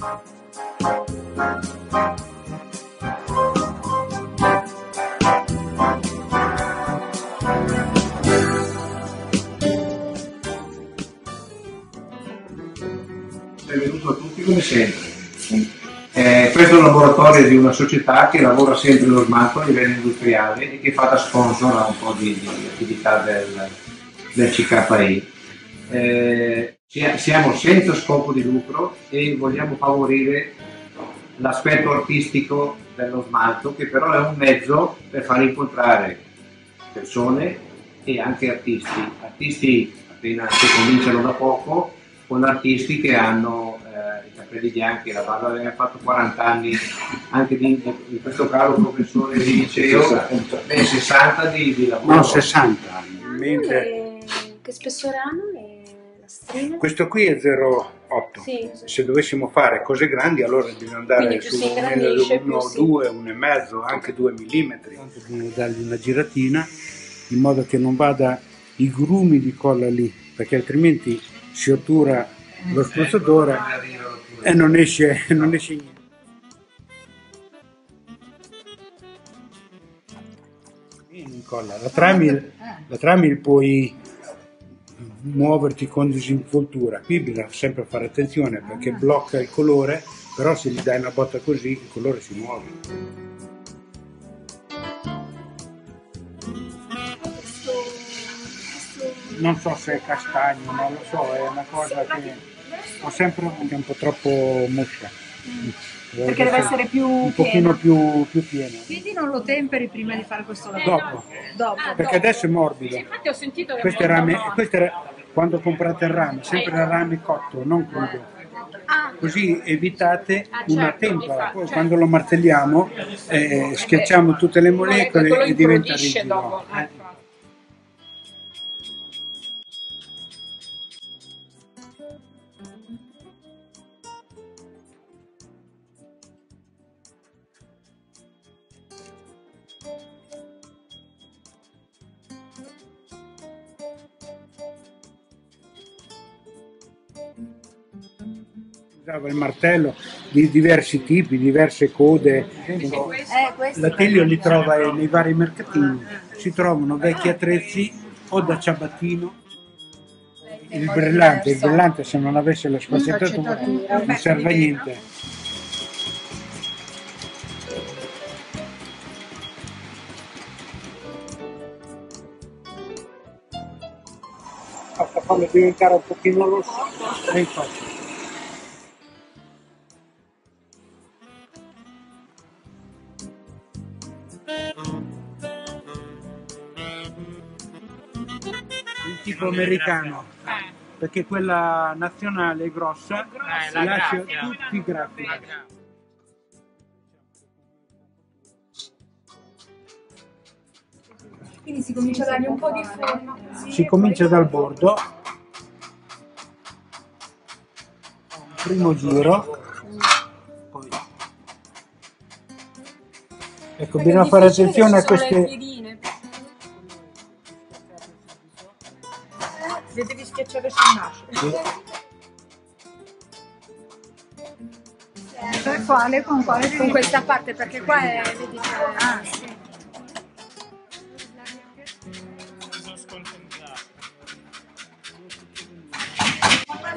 Benvenuto a tutti come sempre. Eh, questo è un laboratorio di una società che lavora sempre lo smalto a livello industriale e che fa da sponsor a un po' di, di attività del, del CKI. Eh, siamo senza scopo di lucro e vogliamo favorire l'aspetto artistico dello smalto che però è un mezzo per far incontrare persone e anche artisti, artisti appena che cominciano da poco con artisti che hanno eh, i capelli bianchi, la barba aveva fatto 40 anni, anche di, in questo caso professore di liceo, 60, eh, 60 di, di lavoro. No, 60 anni. Mentre... Che spessore hanno Questo qui è 0,8. Sì. Se dovessimo fare cose grandi allora bisogna andare su 1, 2, 1,5, anche 2 mm. Bisogna dargli una giratina in modo che non vada i grumi di colla lì, perché altrimenti si ottura lo spruzzatore e non esce, non esce niente. La tramil, la tramil puoi muoverti con disinvoltura. Qui bisogna sempre fare attenzione perché blocca il colore, però se gli dai una botta così il colore si muove. non so se è castagno, non lo so, è una cosa che ho sempre avuto un po' troppo muscia. Perché deve essere più un pochino più, più, pieno. Quindi non lo temperi prima di fare questo lavoro? Dopo. Dopo. Perché dopo. adesso è morbido. Sì, infatti ho sentito che queste rame, queste, quando comprate il rame, sempre il rame cotto, non crudo. Ah. Così evitate ah, certo, una tempora. Poi certo. quando lo martelliamo eh, schiacciamo tutte le molecole e diventa rigido. Dopo. Eh. Usava il martello di diversi tipi, diverse code. Eh, la Telio li trova nei vari mercatini, si trovano vecchi attrezzi o da ciabattino. Il brillante, il brillante se non avesse la spazzatura non serve a niente. Basta farlo diventare un pochino rosso e infatti. Il tipo americano. perché quella nazionale è grossa. Eh, si lascia tutti i graffi quindi si comincia a dargli un po' di forma. Si comincia dal bordo. Primo giro. Poi. Ecco bisogna fare attenzione a queste le devi schiacciare sul naso. Per quale? Con quale? Con questa parte, perché qua è... Vedi, ah, sì.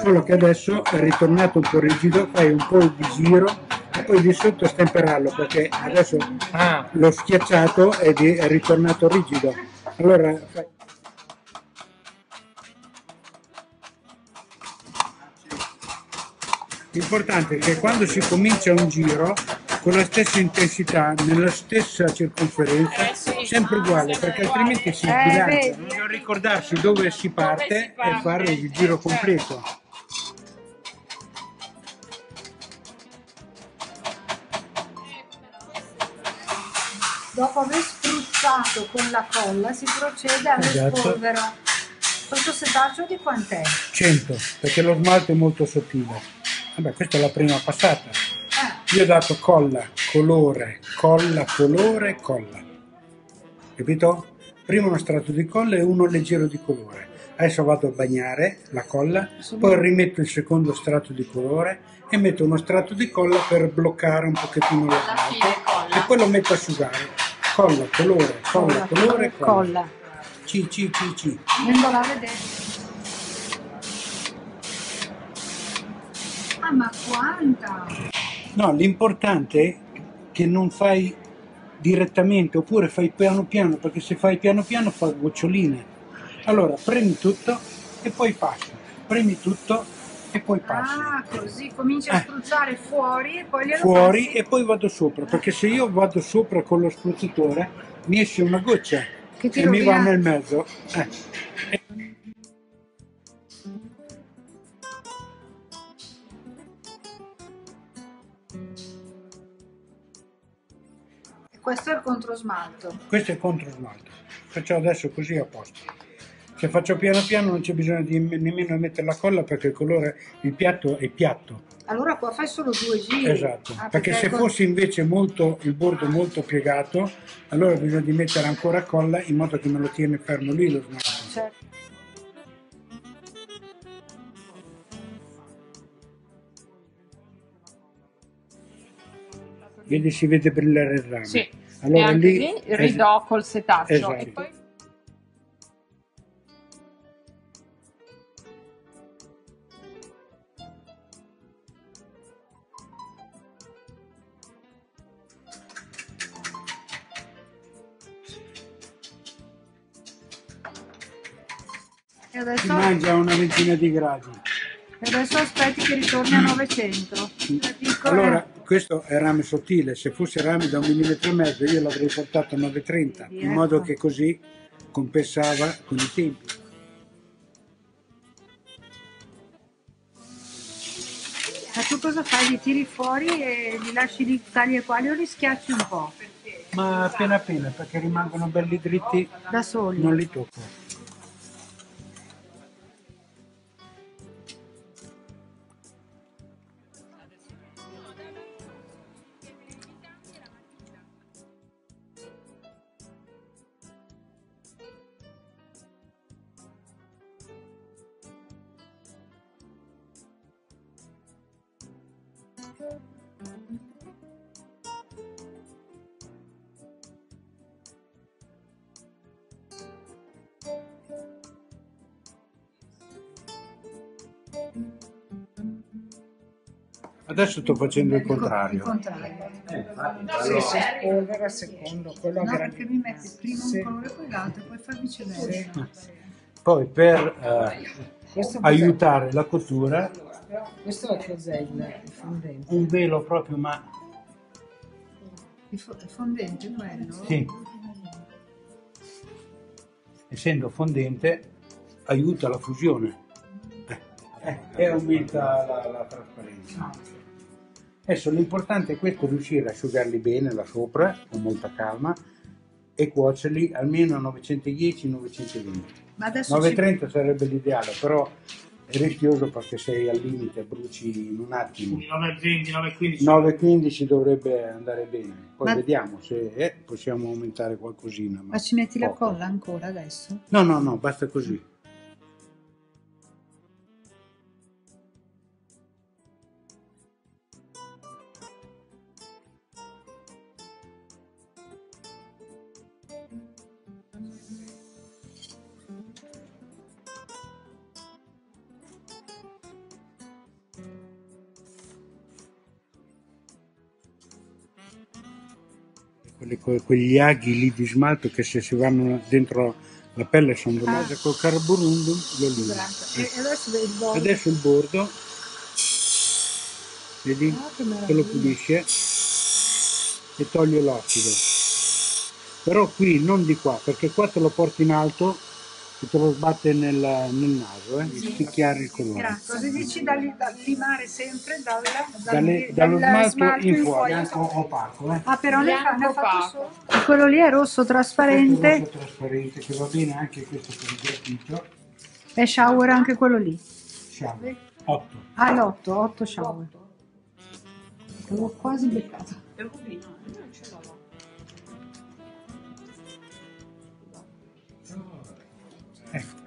Solo che adesso è ritornato un po' rigido, fai un po' di giro e poi di sotto stemperarlo perché adesso ah. l'ho schiacciato ed è ritornato rigido. Allora fai... L'importante è che quando si comincia un giro, con la stessa intensità, nella stessa circonferenza, sempre uguale, perché altrimenti si sbilancia. Bisogna ricordarsi dove si parte e fare il giro completo. Dopo aver spruzzato con la colla si procede allo esatto. spolvero. Questo setaccio di quant'è? 100, perché lo smalto è molto sottile. Vabbè, questa è la prima passata. Io ho dato colla, colore, colla, colore, colla. Capito? Prima uno strato di colla e uno leggero di colore. Adesso vado a bagnare la colla, poi rimetto il secondo strato di colore e metto uno strato di colla per bloccare un pochettino lo smalto e poi lo metto a asciugare. Colla, colore, colla, colore, colla. Colla. C, C, C, C. Vendola a vedere. Ah, ma quanta! No, l'importante è che non fai direttamente oppure fai piano piano perché se fai piano piano fa goccioline. Allora premi tutto e poi passi. Premi tutto e poi passi. Ah, così cominci a Eh. spruzzare fuori e poi glielo Fuori passi. e poi vado sopra perché se io vado sopra con lo spruzzatore mi esce una goccia Che e mi va rovina. nel mezzo. Eh. Questo è il controsmalto. Questo è il controsmalto. Faccio adesso così a posto. Se faccio piano piano non c'è bisogno di nemmeno mettere la colla perché il colore, il piatto è piatto. Allora qua fai solo due giri. Esatto, Ah, perché se il con- fosse invece molto, il bordo molto piegato, allora bisogna di mettere ancora colla in modo che me lo tiene fermo lì lo smalto. cioè, Vedi, si vede brillare il rame. Sì, Allora e anche lì, lì es- ridò col setaccio. Esatto. E poi e si adesso, mangia una ventina di gradi. e adesso aspetti che ritorni a 900. La piccola- Allora, questo è rame sottile, se fosse rame da un millimetro e mezzo io l'avrei portato a 930, in Ecco. modo che così compensava con i tempi. Ma tu cosa fai? Li tiri fuori e li lasci lì tali e quali o li schiacci un po' Ma appena appena, perché rimangono belli dritti, da soli? non li tocco. Adesso sto facendo il Il contrario. contrario. Sì, si spolvera a secondo quello No, che perché mi metti prima un colore poi l'altro e poi fai viceversa. Poi per eh, aiutare la cottura, Questo è cos'è il, il fondente? un velo proprio, ma Il fo- il fondente quello? sì, essendo fondente, aiuta la fusione Eh, eh, e aumenta la, la trasparenza. Adesso l'importante è questo, riuscire a asciugarli bene là sopra, con molta calma, e cuocerli almeno a 910-920. Ma adesso ci... 930 sarebbe l'ideale, però è rischioso perché sei al limite, bruci in un attimo. 9.20, 9.15. 9.15 dovrebbe andare bene, poi Ma- vediamo se eh, possiamo aumentare qualcosina. Ma Ma ci metti la poco. colla ancora adesso? No, no, no, basta così. Quegli aghi lì di smalto che se si vanno dentro la pelle sono veloce col carborundum lo limano. E e adesso vedi il bordo. Adesso il bordo, vedi, Ah, che lo pulisce. E toglie l'ossido. Però qui, non di qua, perché qua te lo porti in alto e te lo sbatte nel, nel naso, eh, di spicchiare il colore. Grazie. Cosa dici da, li- da limare sempre dal, dal- Dalle- dal dallo smalto, in fuori, bianco opaco. Eh. Ah, però ne, fa, ne ha fatto solo. Quello lì è rosso Questo è trasparente rosso trasparente che va bene anche questo per il grafito. e shower anche quello lì. Siamo 8. Ah, l'8, 8 shower. L'avevo quasi beccato. Eh,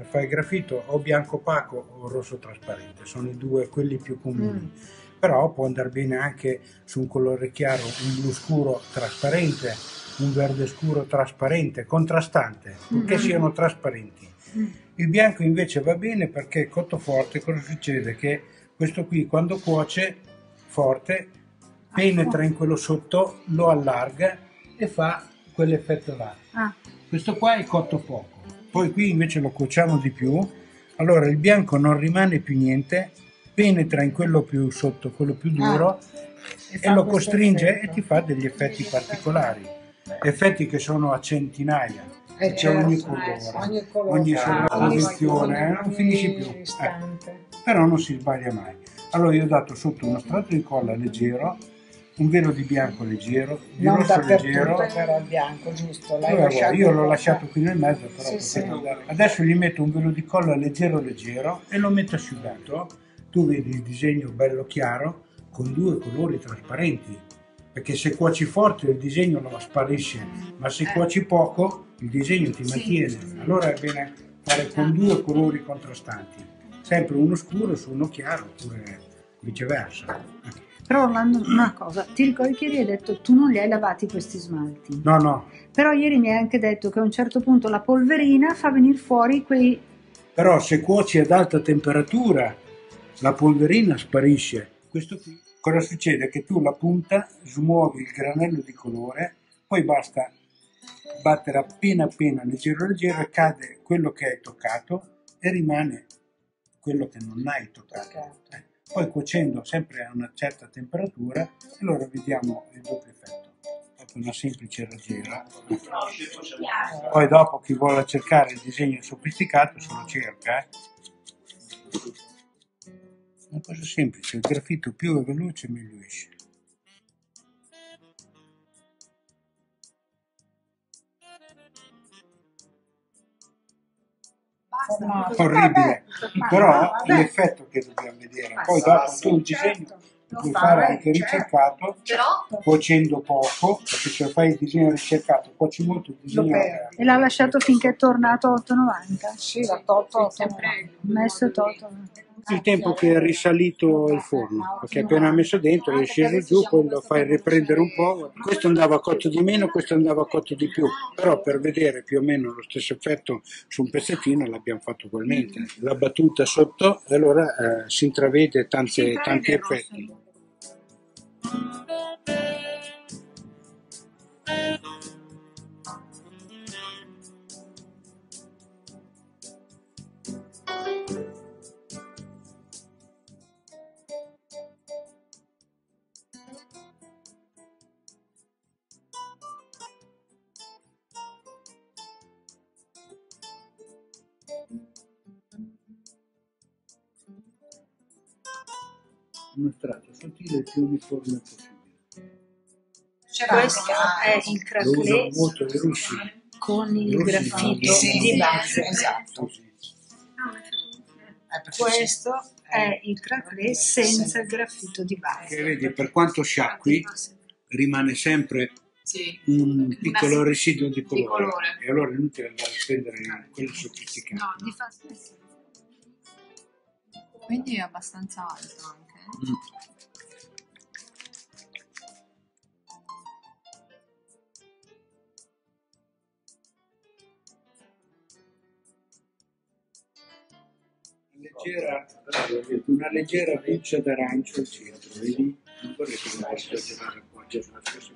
fai grafito o bianco opaco o rosso trasparente, sono i due quelli più comuni. Mm. Però può andare bene anche su un colore chiaro, un blu scuro trasparente, un verde scuro trasparente, contrastante, purché Mm. siano trasparenti. Mm. Il bianco invece va bene perché cotto forte cosa succede? Che questo qui quando cuoce forte penetra in quello sotto, lo allarga e fa quell'effetto là. Ah, Questo qua è cotto poco. Poi qui invece lo cuociamo di più. Allora il bianco non rimane più niente, penetra in quello più sotto, quello più duro e, fa lo costringe effetto. e ti fa degli effetti particolari. Effetti che sono a centinaia. Eh, C'è ogni certo, colore, ogni colore, ogni sovrapposizione, ogni- non finisci più. Eh però non si sbaglia mai. Allora io ho dato sotto uno strato di colla leggero, un velo di bianco leggero, di Non rosso leggero. però il bianco, giusto? Vuoi? lasciato Io l'ho lasciato qui nel mezzo, però Sì, sì. Adesso gli metto un velo di colla leggero leggero e lo metto asciugato. Tu vedi il disegno bello chiaro con due colori trasparenti. Perché se cuoci forte il disegno lo sparisce, ma se cuoci poco il disegno ti mantiene. Allora è bene fare con due colori contrastanti. Sempre uno scuro su uno chiaro, oppure viceversa. Però Orlando, una cosa, ti ricordi che ieri hai detto tu non li hai lavati questi smalti? No, no, Però ieri mi hai anche detto che a un certo punto la polverina fa venire fuori quei... Però se cuoci ad alta temperatura la polverina sparisce. Questo qui. Cosa succede? Che tu la punta smuovi il granello di colore, poi basta battere appena appena leggero leggero e cade quello che hai toccato e rimane quello che non hai toccato. Toccato. Eh, Poi cuocendo sempre a una certa temperatura, allora vediamo il doppio effetto. Una semplice raggiera. Poi dopo chi vuole cercare il disegno sofisticato se lo cerca. eh. Una cosa semplice, il grafito più è veloce meglio esce. Orribile, però vabbè. è l'effetto che dobbiamo vedere. Poi dopo tu il certo. disegno Lo puoi fare anche certo. ricercato, Però cuocendo poco, perché se fai il disegno ricercato, cuoci molto il disegno. E l'ha lasciato finché è tornato a 8,90. Sì, l'ha tolto sempre Ha messo Toto. Il tempo che è risalito il forno, perché appena messo dentro è sceso giù, poi lo fai riprendere un po'. Questo andava cotto di meno, questo andava cotto di più, però per vedere più o meno lo stesso effetto su un pezzettino l'abbiamo fatto ugualmente. La battuta sotto e allora eh, si intravede tante- tanti effetti. Uno strato sottile il più uniforme possibile. Questo è il russi. con il russi graffito Sì, di base. esatto. Così. Eh, Questo è il craquelé senza il graffito di Che base. vedi, per quanto sciacqui, rimane sempre sì. un piccolo Una- residuo di colore. colore. E allora è inutile andare a spendere quello sofisticato. No, di fatto sì. Quindi è abbastanza alto anche. eh. Mm. Leggera, una leggera buccia d'arancio al centro, vedi? Non vorrei che la posso girare qua, c'è la stessa